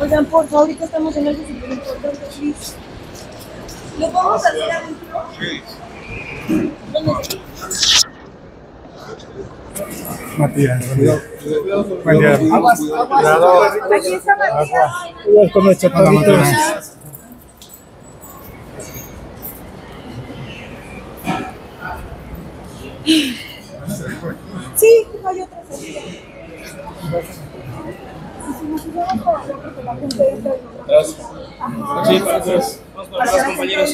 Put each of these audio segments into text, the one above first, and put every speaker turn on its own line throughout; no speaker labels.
Oigan, por favor, ahorita estamos en algo súper importante, please. ¿Lo podemos hacer adentro? Sí.
Matías. Matías, cuidado.
Aquí está Matías.
Cuidado con
Sí, no hay otra salida. Y si nos subimos para allá, porque la gente entra y no- Ajá.
Sí, para atrás. Vamos para atrás, compañeros.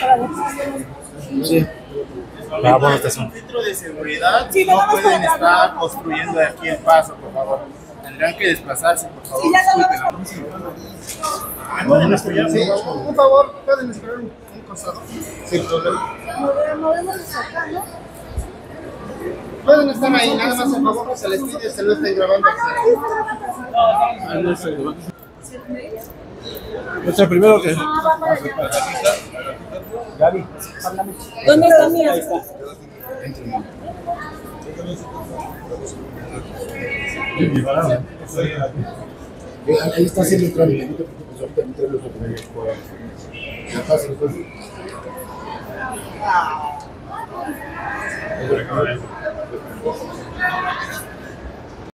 Para ver si-
Sí.
Ah, bueno, este son.
filtro de seguridad
Sí,
no pueden
para atrás,
estar
¿no?
construyendo aquí el paso, por favor. Tendrán que desplazarse, por favor.
Sí, ya lo damos
¿Pueden esperar? Sí, por favor, pueden esperar un, un costado. Sin problema.
Mover- Movemos acá, ¿no?
Pueden estar ahí, nada más, por favor, se les pide, se lo estén grabando.
Nuestra primero que.
Ah, allá. ¿Dónde está mi está.
Ahí está haciendo el trámite, no te preocupes, ahorita los paz, entonces.